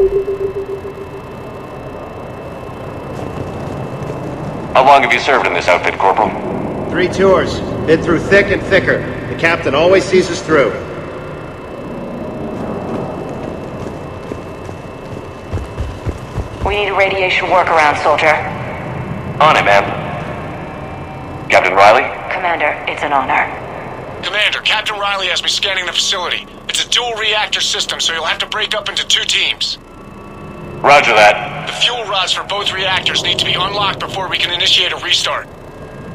How long have you served in this outfit, Corporal? Three tours. Been through thick and thicker. The captain always sees us through. We need a radiation workaround, soldier. On it, ma'am. Captain Riley? Commander, it's an honor. Commander, Captain Riley has me scanning the facility. It's a dual reactor system, so you'll have to break up into two teams. Roger that. The fuel rods for both reactors need to be unlocked before we can initiate a restart.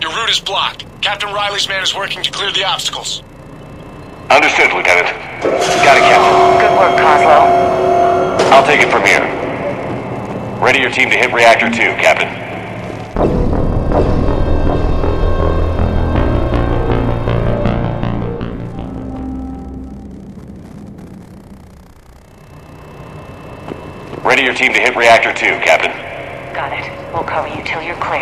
Your route is blocked. Captain Riley's man is working to clear the obstacles. Understood, Lieutenant. Got it, Captain. Good work, Coslow. I'll take it from here. Ready your team to hit Reactor 2, Captain. Your team to hit Reactor 2, Captain. Got it. We'll cover you till you're clear.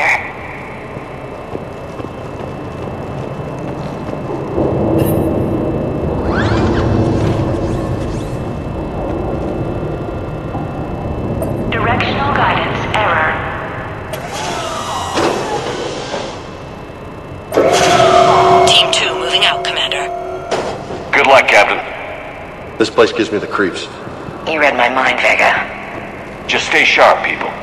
Directional guidance error. Team 2 moving out, Commander. Good luck, Captain. This place gives me the creeps. You read my mind, Vega. Just stay sharp, people.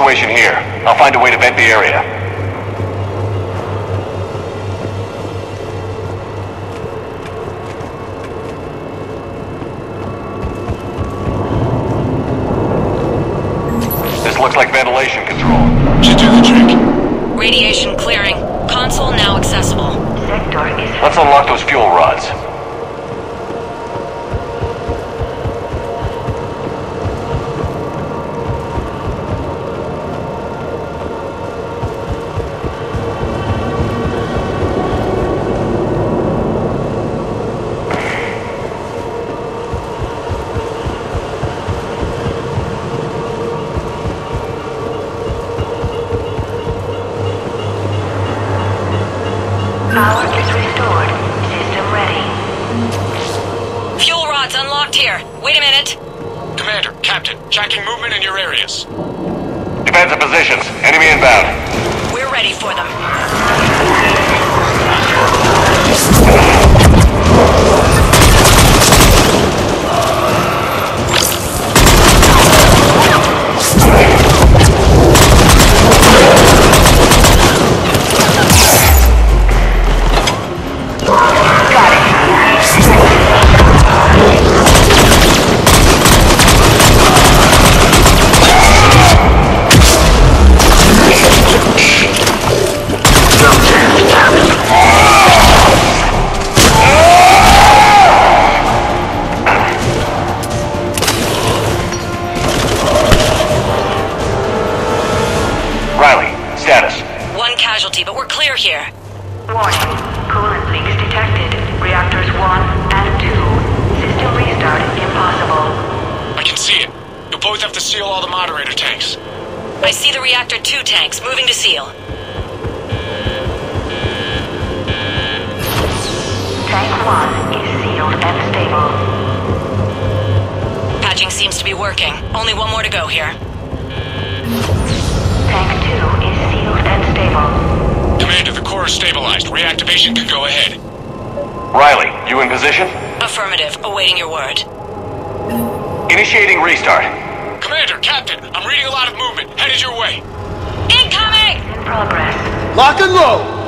Situation here. I'll find a way to vent the area. This looks like ventilation control. Should do the trick. Radiation clearing. Console now accessible. Sector is Let's unlock those fuel rods. Both have to seal all the moderator tanks. I see the reactor 2 tanks moving to seal. Tank 1 is sealed and stable. Patching seems to be working. Only one more to go here. Tank 2 is sealed and stable. Commander, the core is stabilized. Reactivation can go ahead. Riley, you in position? Affirmative. Awaiting your word. Initiating restart. Commander, Captain, I'm reading a lot of movement. Headed your way. Incoming! In progress. Lock and load!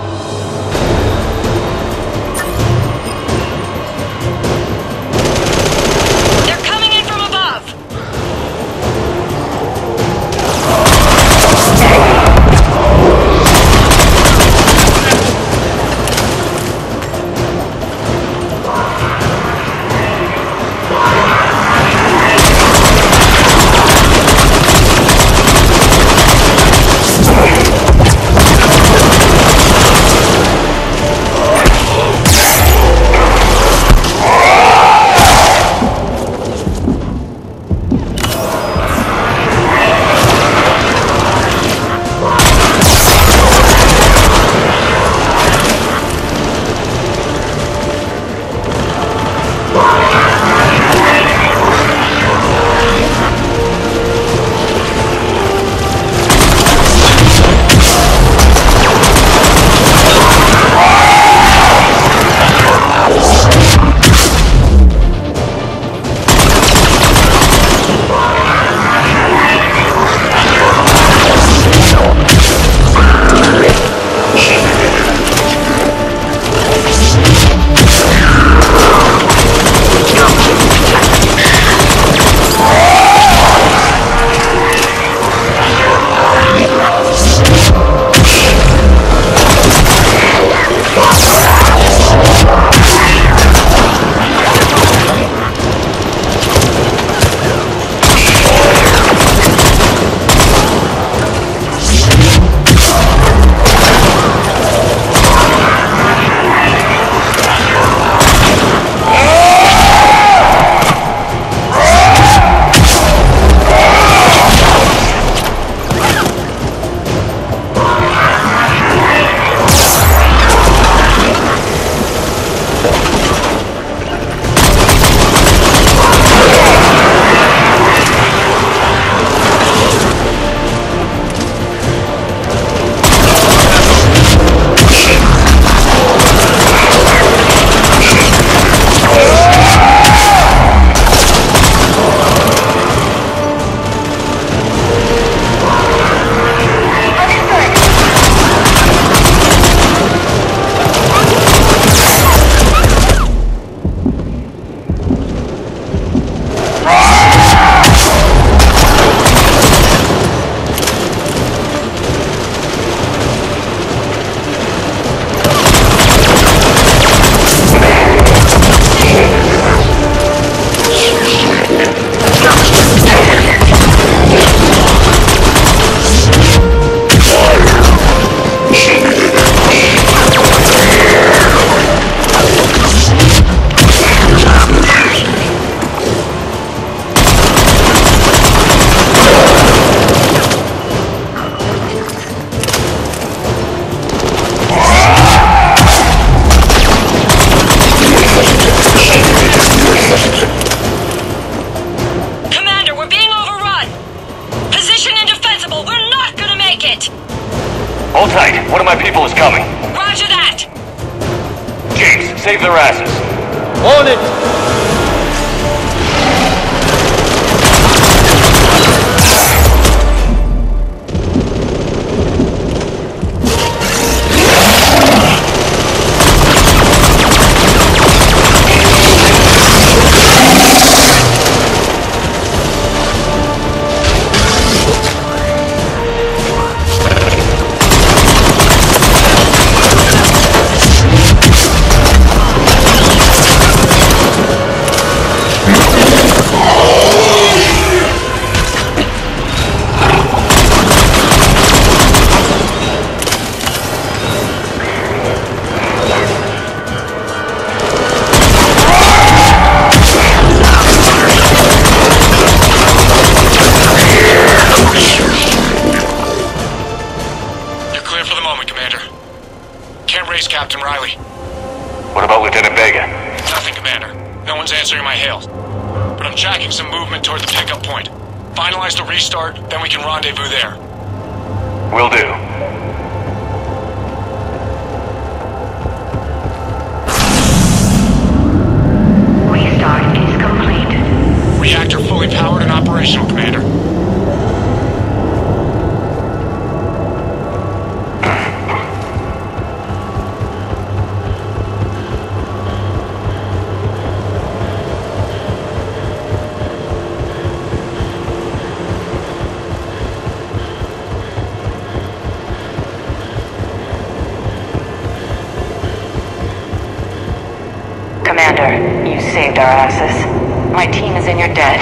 You saved our asses. My team is in your debt.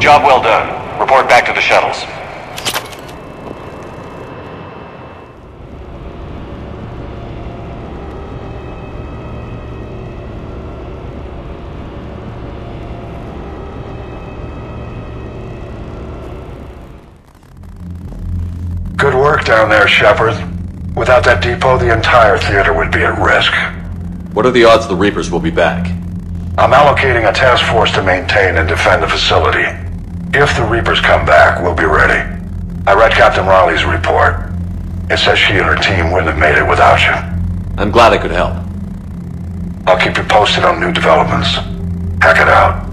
Job well done. Report back to the shuttles. Good work down there, Shepard. Without that depot, the entire theater would be at risk. What are the odds the Reapers will be back? I'm allocating a task force to maintain and defend the facility. If the Reapers come back, we'll be ready. I read Captain Riley's report. It says she and her team wouldn't have made it without you. I'm glad I could help. I'll keep you posted on new developments. Hackett out.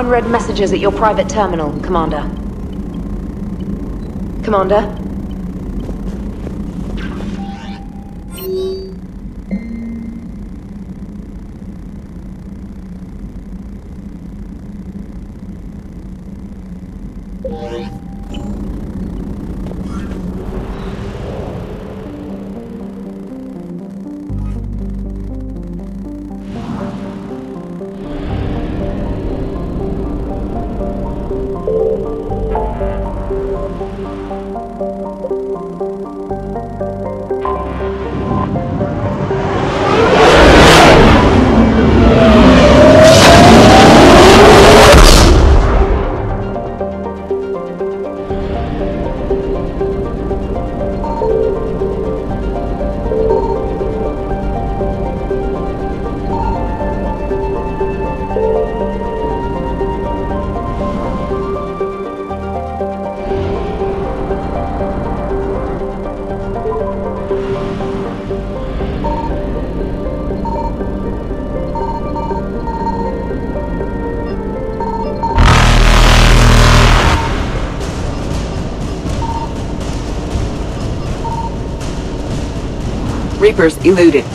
Unread messages at your private terminal, Commander. Commander? Eluded.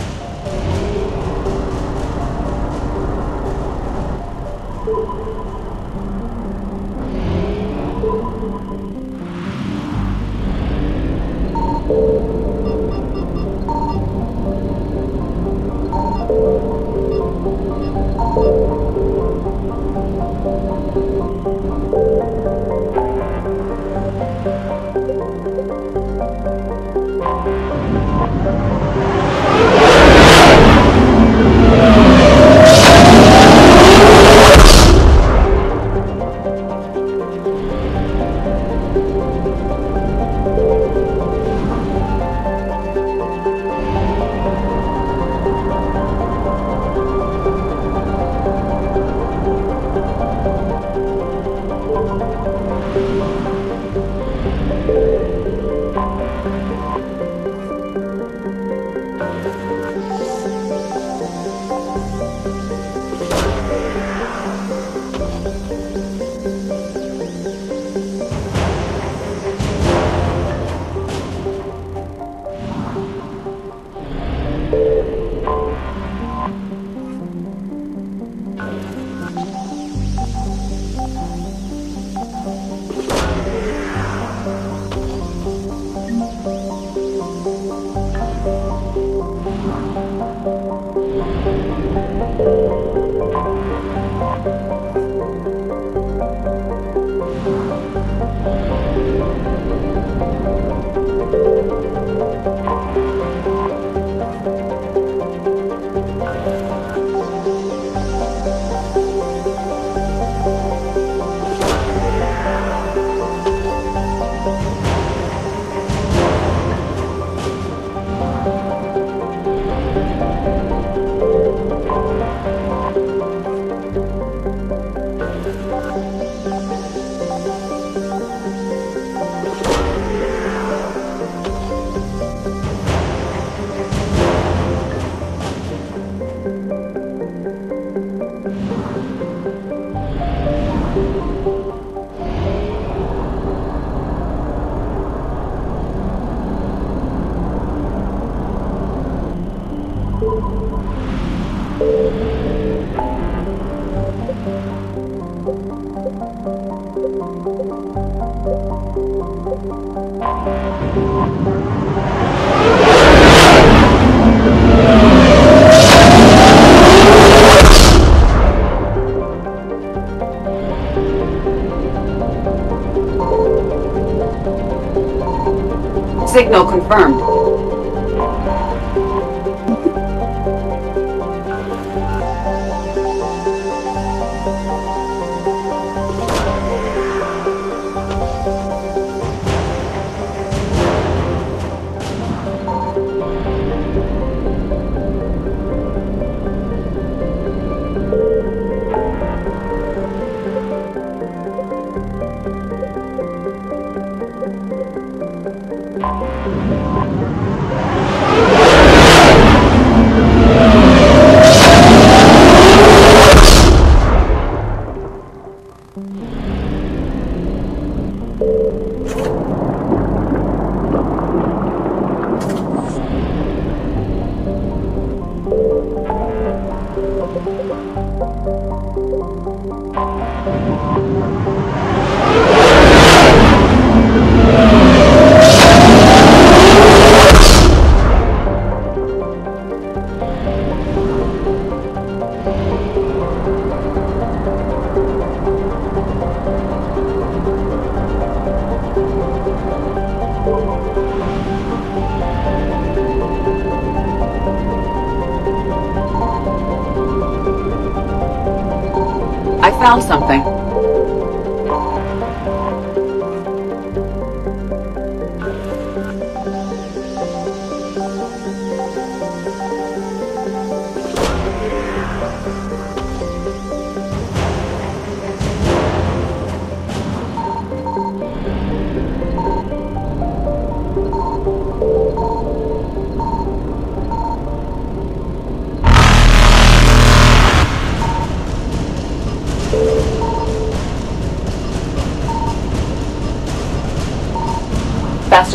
Signal confirmed.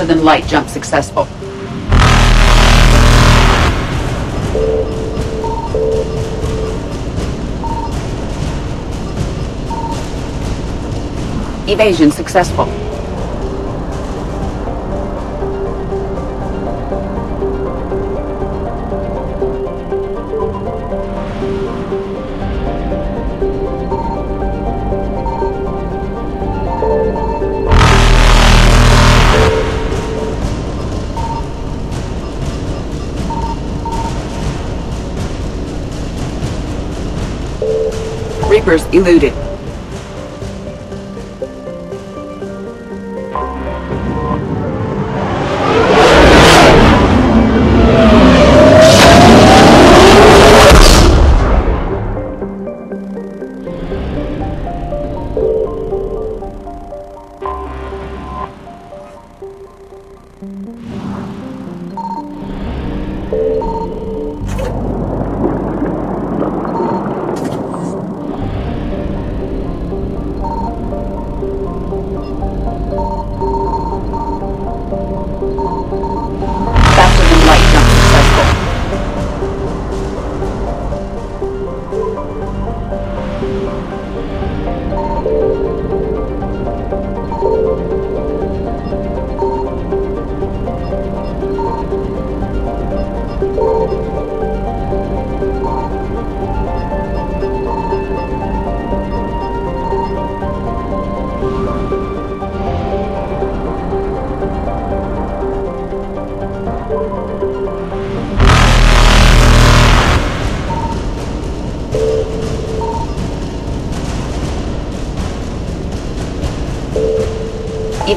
faster than light jump successful. Evasion successful. Reapers eluded.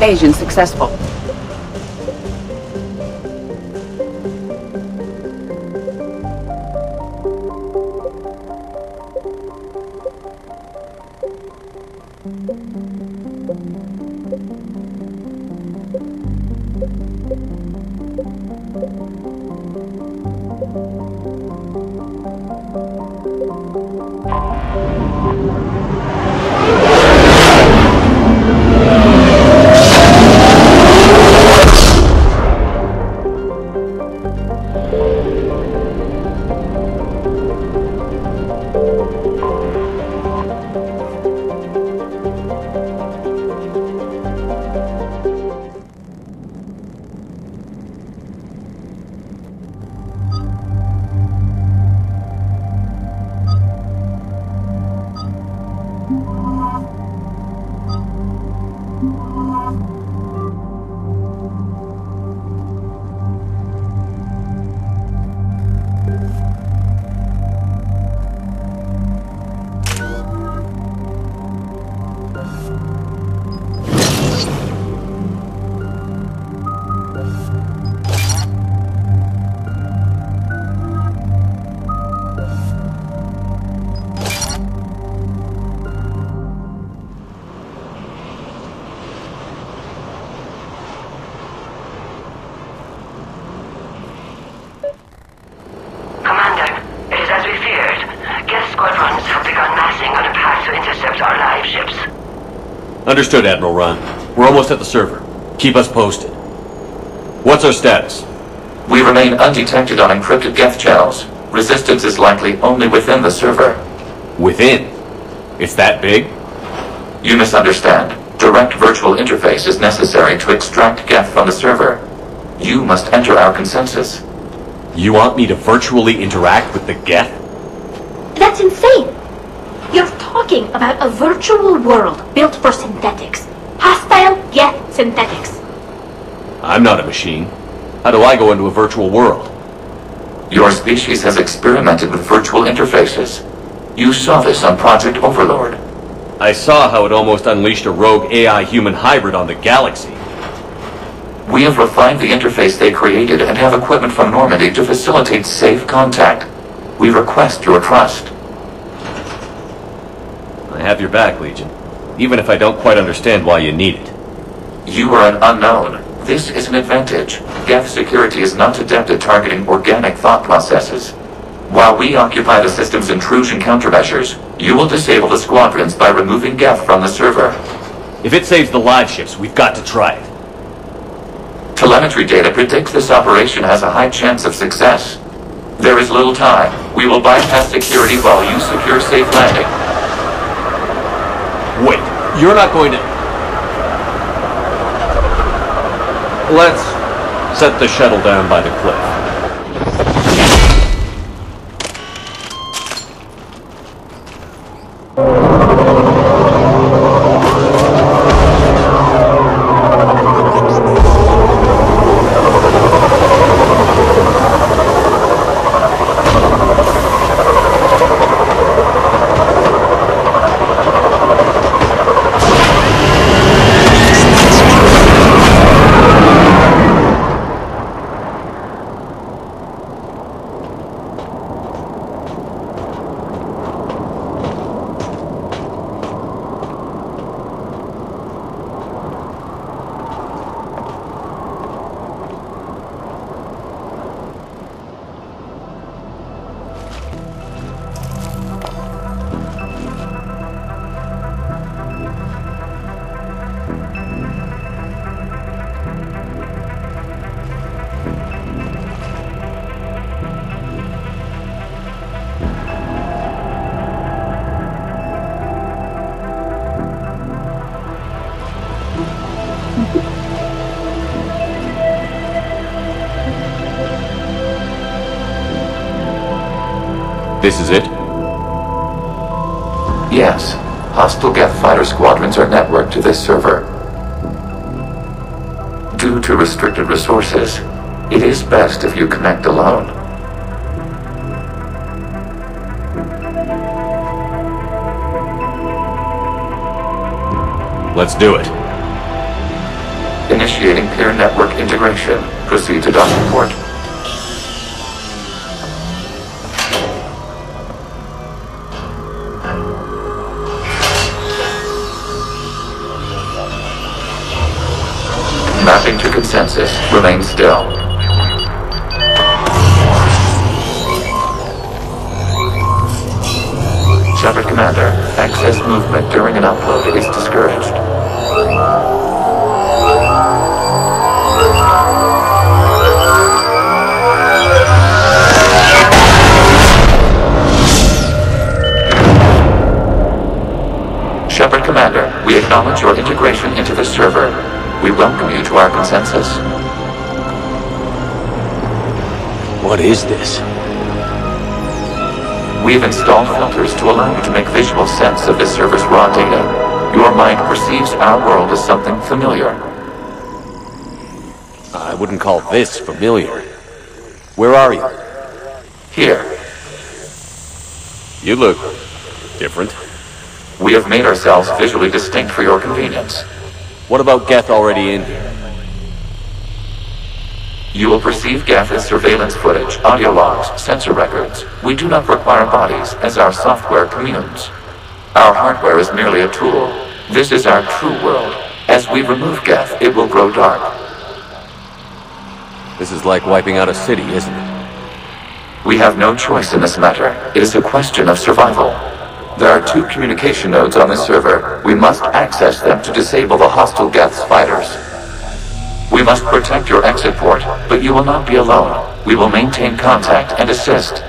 Evasion successful. Understood, Admiral Raan. We're almost at the server. Keep us posted. What's our status? We remain undetected on encrypted Geth channels. Resistance is likely only within the server. Within? It's that big? You misunderstand. Direct virtual interface is necessary to extract Geth from the server. You must enter our consensus. You want me to virtually interact with the Geth? That's insane! You're talking about a virtual world built for synthetics. Hostile, yet synthetics. I'm not a machine. How do I go into a virtual world? Your species has experimented with virtual interfaces. You saw this on Project Overlord. I saw how it almost unleashed a rogue AI-human hybrid on the galaxy. We have refined the interface they created and have equipment from Normandy to facilitate safe contact. We request your trust. Have your back, Legion. Even if I don't quite understand why you need it. You are an unknown. This is an advantage. Geth security is not adept at targeting organic thought processes. While we occupy the system's intrusion countermeasures, you will disable the squadrons by removing Geth from the server. If it saves the live ships, we've got to try it. Telemetry data predicts this operation has a high chance of success. There is little time. We will bypass security while you secure safe landing you're not going to. Let's set the shuttle down by the cliff. Yes. Hostile Geth fighter squadrons are networked to this server. Due to restricted resources, it is best if you connect alone. Let's do it. Initiating peer network integration. Proceed to docking port. Mapping to consensus. Remain still. Shepard Commander, access movement during an upload is discouraged. Shepard Commander, we acknowledge your integration into the server. We welcome you to our consensus. What is this? We've installed filters to allow you to make visual sense of this server's raw data. Your mind perceives our world as something familiar. I wouldn't call this familiar. Where are you? Here, You look different. we have made ourselves visually distinct for your convenience. What about Geth already in here? You will perceive Geth as surveillance footage, audio logs, sensor records. We do not require bodies, as our software communes. Our hardware is merely a tool. This is our true world. As we remove Geth, it will grow dark. This is like wiping out a city, isn't it? We have no choice in this matter. It is a question of survival. There are two communication nodes on this server. We must access them to disable the hostile Geth's fighters. We must protect your exit port, but you will not be alone. We will maintain contact and assist.